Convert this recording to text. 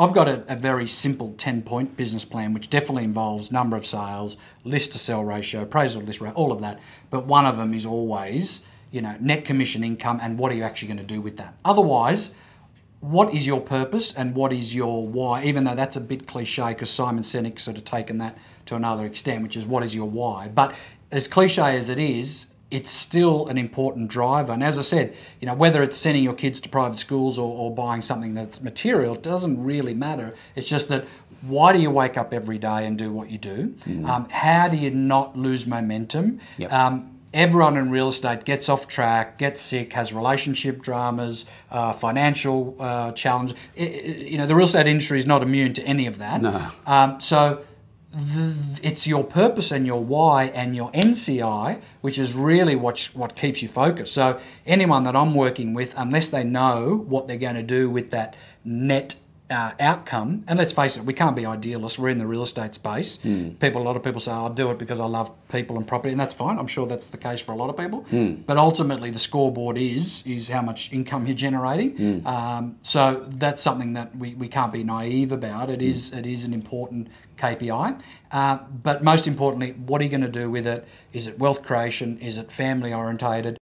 I've got a, a, very simple 10 point business plan, which definitely involves number of sales, list to sell ratio, appraisal list ratio, all of that. But one of them is always, you know, net commission income and what are you actually going to do with that? Otherwise, what is your purpose and what is your why? Even though that's a bit cliche because Simon Sinek sort of taken that to another extent, which is what is your why. But as cliche as it is, it's still an important driver. And as I said, you know, whether it's sending your kids to private schools or, or buying something that's material, it doesn't really matter. It's just that why do you wake up every day and do what you do? Mm. Um, how do you not lose momentum? Yep. Um, everyone in real estate gets off track, gets sick, has relationship dramas, uh, financial uh, challenges. you know, the real estate industry is not immune to any of that. No. Um, so it's your purpose and your why and your NCI, which is really what, what keeps you focused. So anyone that I'm working with, unless they know what they're going to do with that net uh, outcome, and let's face it, we can't be idealists. We're in the real estate space. Mm. People, a lot of people say, "I'll do it because I love people and property," and that's fine. I'm sure that's the case for a lot of people. Mm. But ultimately, the scoreboard is is how much income you're generating. Mm. Um, so that's something that we, we can't be naive about. It is it is an important KPI. Uh, but most importantly, what are you going to do with it? Is it wealth creation? Is it family orientated?